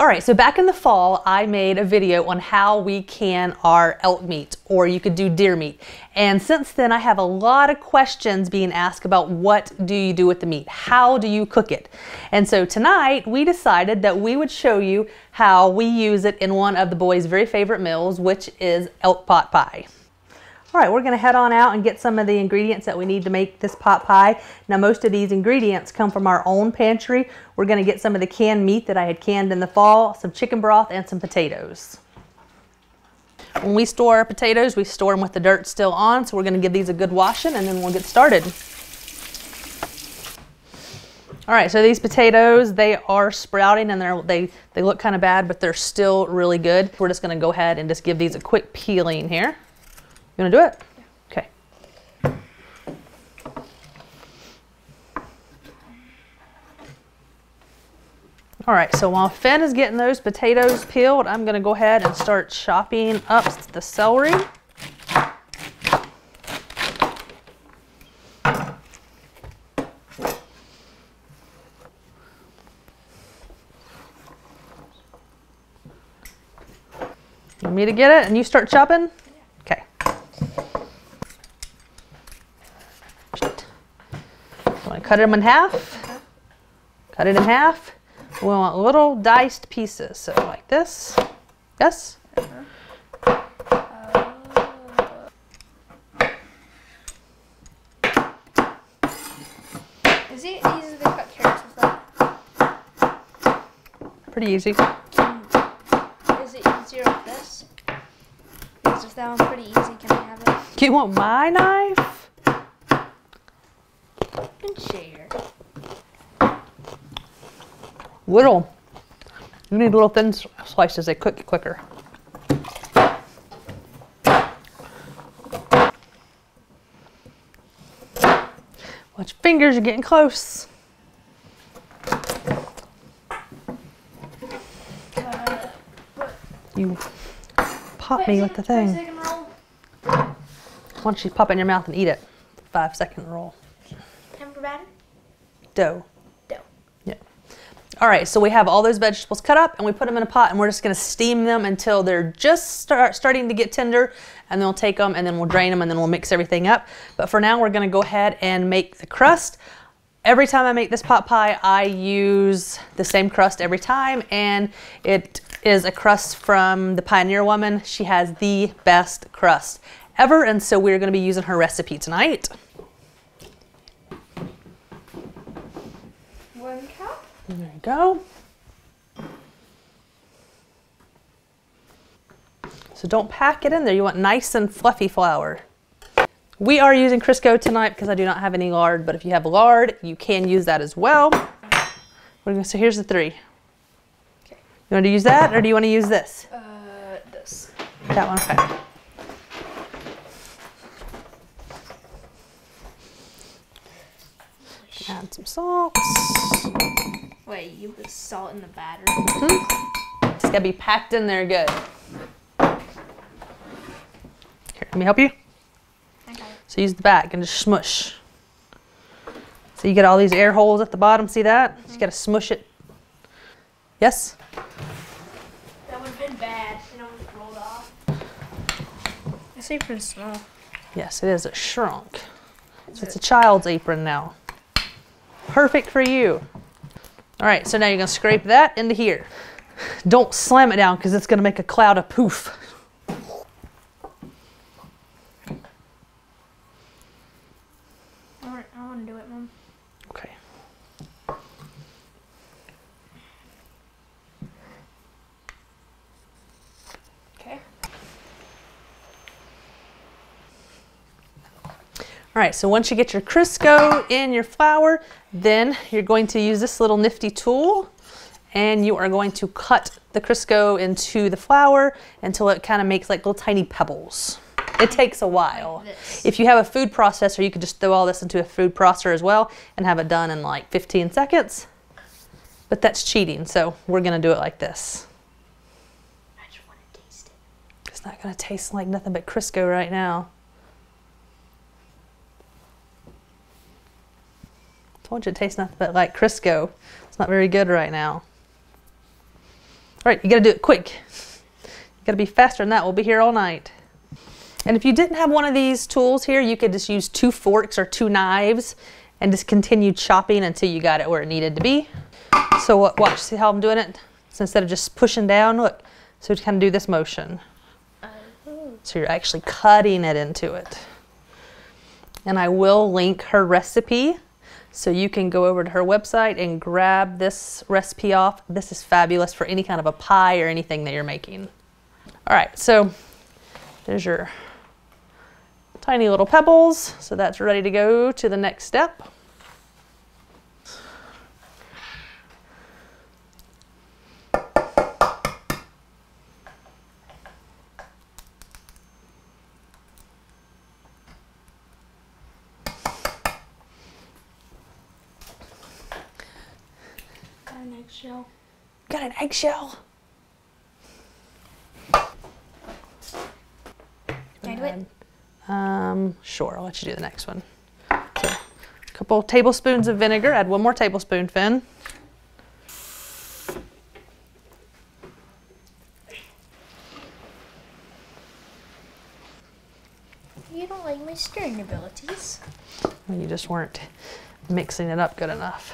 All right, so back in the fall, I made a video on how we can our elk meat, or you could do deer meat. And since then, I have a lot of questions being asked about what do you do with the meat? How do you cook it? And so tonight, we decided that we would show you how we use it in one of the boys' very favorite meals, which is elk pot pie. All right, we're gonna head on out and get some of the ingredients that we need to make this pot pie. Now, most of these ingredients come from our own pantry. We're gonna get some of the canned meat that I had canned in the fall, some chicken broth, and some potatoes. When we store our potatoes, we store them with the dirt still on, so we're gonna give these a good washing and then we'll get started. All right, so these potatoes, they are sprouting and they're, they, they look kind of bad, but they're still really good. We're just gonna go ahead and just give these a quick peeling here. You want to do it? Okay. All right, so while Finn is getting those potatoes peeled, I'm going to go ahead and start chopping up the celery. Me to get it and you start chopping? Cut them in half. Cut it in half. We want little diced pieces, so like this. Yes? Uh, is it easy to cut carrots with that? Pretty easy. Hmm. Is it easier with this? Because if that one's pretty easy, can I have it? You want my knife? Share. Little. You need little thin slices. They cook quicker. Watch your fingers, you're getting close. you pop me with the thing. Why don't you pop it in your mouth and eat it? Five second roll? Dough. Dough. Yeah. All right, so we have all those vegetables cut up and we put them in a pot and we're just gonna steam them until they're just start, starting to get tender and then we'll take them and then we'll drain them and then we'll mix everything up. But for now, we're gonna go ahead and make the crust. Every time I make this pot pie, I use the same crust every time and it is a crust from the Pioneer Woman. She has the best crust ever and so we're gonna be using her recipe tonight. There you go. So don't pack it in there. You want nice and fluffy flour. We are using Crisco tonight because I do not have any lard, but if you have lard, you can use that as well. So here's the three. Okay. You want to use that or do you want to use this? Uh, this. That one, okay. Add some salt. Wait, you put salt in the batter? Mm -hmm. It's gotta be packed in there good. Here, let me help you. Okay. So use the back and just smush. So you get all these air holes at the bottom, see that? Mm -hmm. You gotta smush it. Yes? That would have been bad. It almost rolled off. This apron's small. Yes, it is. It shrunk. So it's a child's apron now. Perfect for you. All right, so now you're gonna scrape that into here. Don't slam it down because it's gonna make a cloud of poof. I wanna do it, Mom. Okay. Okay. All right, so once you get your Crisco in your flour, then you're going to use this little nifty tool and you are going to cut the Crisco into the flour until it kind of makes like little tiny pebbles. It takes a while. If you have a food processor, you could just throw all this into a food processor as well and have it done in like 15 seconds. But that's cheating, so we're gonna do it like this. I just want to taste it. It's not gonna taste like nothing but Crisco right now. Told you it tastes nothing but like Crisco. It's not very good right now. All right, you gotta do it quick. You gotta be faster than that. We'll be here all night. And if you didn't have one of these tools here, you could just use two forks or two knives and just continue chopping until you got it where it needed to be. So watch, see how I'm doing it? So instead of just pushing down, look. So to kind of do this motion. So you're actually cutting it into it. And I will link her recipe so you can go over to her website and grab this recipe off. This is fabulous for any kind of a pie or anything that you're making. All right, so there's your tiny little pebbles. So that's ready to go to the next step. Eggshell. Got an eggshell. Can I do it? Um, sure, I'll let you do the next one. So, a couple tablespoons of vinegar. Add one more tablespoon, Finn. You don't like my stirring abilities. Well, You just weren't mixing it up good enough.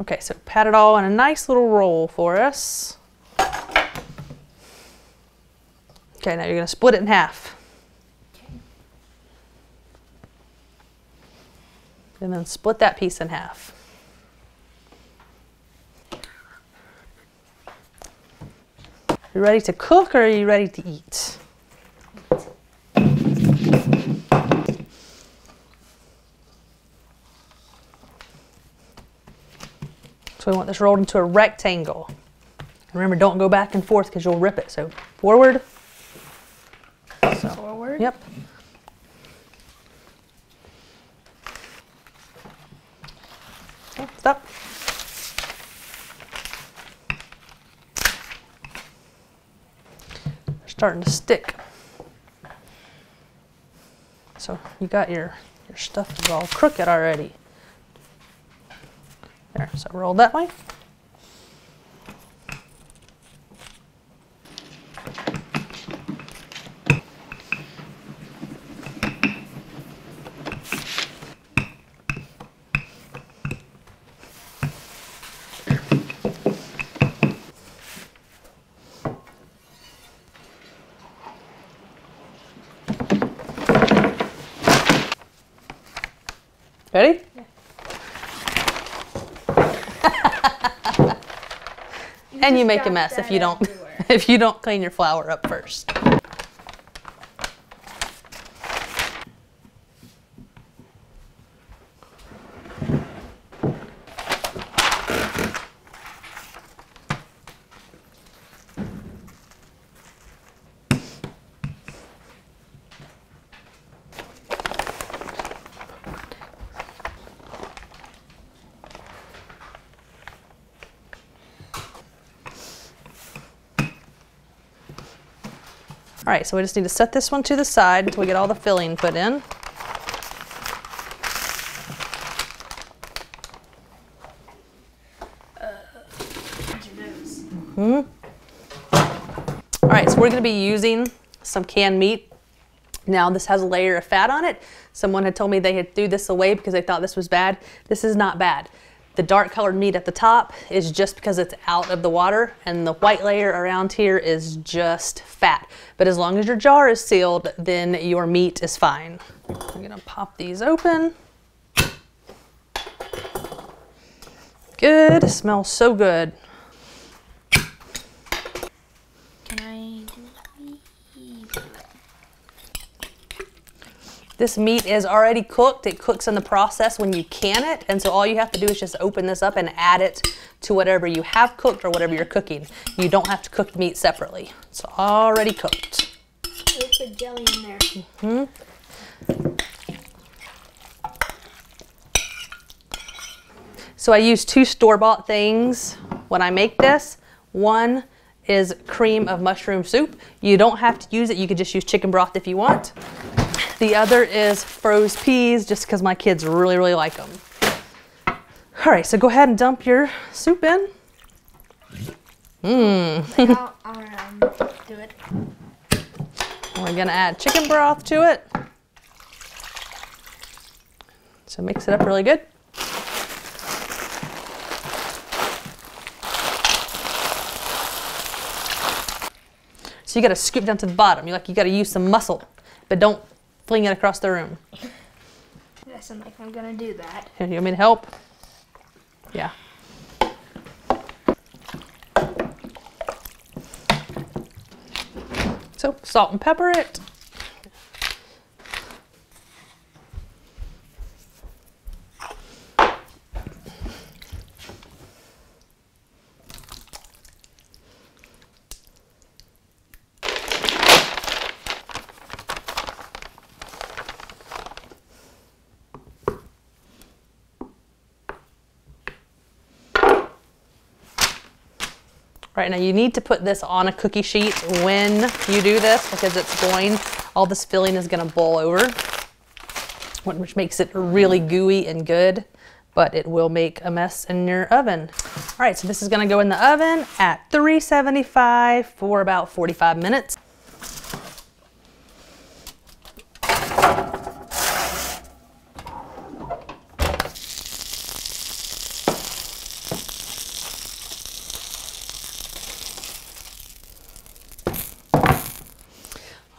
Okay, so pat it all in a nice little roll for us. Okay, now you're gonna split it in half. And then split that piece in half. You ready to cook or are you ready to eat? So we want this rolled into a rectangle. Remember, don't go back and forth because you'll rip it. So forward. So, Forward. yep. Okay, stop. They're starting to stick. So you got your, your stuff is all crooked already. There, so roll that way. Ready? and you make a mess if you don't if you don't clean your flour up first. All right, so we just need to set this one to the side until we get all the filling put in. Hmm. All right, so we're gonna be using some canned meat. Now this has a layer of fat on it. Someone had told me they had threw this away because they thought this was bad. This is not bad. The dark colored meat at the top is just because it's out of the water and the white layer around here is just fat. But as long as your jar is sealed, then your meat is fine. I'm gonna pop these open. Good, it smells so good. Can I do This meat is already cooked. It cooks in the process when you can it. And so all you have to do is just open this up and add it to whatever you have cooked or whatever you're cooking. You don't have to cook the meat separately. It's already cooked. Let's put jelly in there. Hmm. So I use two store-bought things when I make this. One is cream of mushroom soup. You don't have to use it. You could just use chicken broth if you want. The other is froze peas, just because my kids really, really like them. All right, so go ahead and dump your soup in. Mmm. Um, do it. We're gonna add chicken broth to it. So mix it up really good. So you gotta scoop down to the bottom. You like you gotta use some muscle, but don't fling it across the room. Doesn't like I'm gonna do that. Here, you want me to help? Yeah. So salt and pepper it. Right now you need to put this on a cookie sheet when you do this because it's going, all this filling is gonna boil over, which makes it really gooey and good, but it will make a mess in your oven. All right, so this is gonna go in the oven at 375 for about 45 minutes.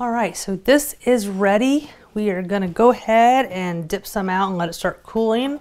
All right, so this is ready. We are gonna go ahead and dip some out and let it start cooling.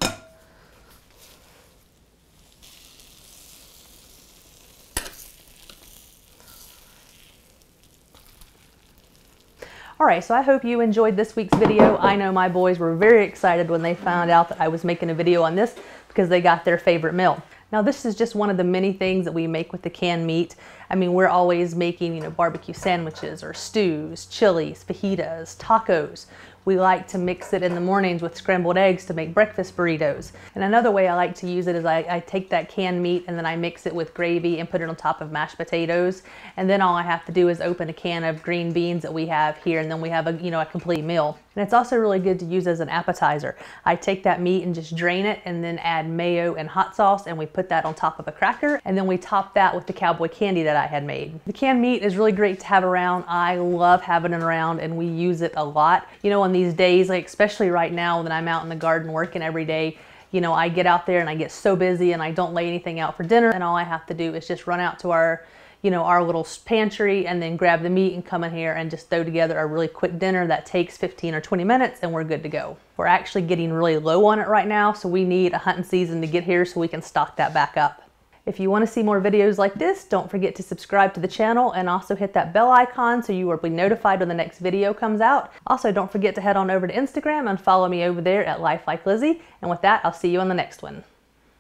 All right, so I hope you enjoyed this week's video. I know my boys were very excited when they found out that I was making a video on this because they got their favorite meal. Now this is just one of the many things that we make with the canned meat. I mean, we're always making, you know, barbecue sandwiches or stews, chilies, fajitas, tacos. We like to mix it in the mornings with scrambled eggs to make breakfast burritos. And another way I like to use it is I, I, take that canned meat and then I mix it with gravy and put it on top of mashed potatoes. And then all I have to do is open a can of green beans that we have here and then we have a, you know, a complete meal. And it's also really good to use as an appetizer. I take that meat and just drain it and then add mayo and hot sauce and we put that on top of a cracker and then we top that with the cowboy candy that I had made. The canned meat is really great to have around. I love having it around and we use it a lot. You know, on these days, like especially right now when I'm out in the garden working every day, you know, I get out there and I get so busy and I don't lay anything out for dinner and all I have to do is just run out to our you know, our little pantry and then grab the meat and come in here and just throw together a really quick dinner that takes 15 or 20 minutes and we're good to go. We're actually getting really low on it right now, so we need a hunting season to get here so we can stock that back up. If you want to see more videos like this, don't forget to subscribe to the channel and also hit that bell icon so you will be notified when the next video comes out. Also, don't forget to head on over to Instagram and follow me over there at Life Like Lizzie. And with that, I'll see you on the next one.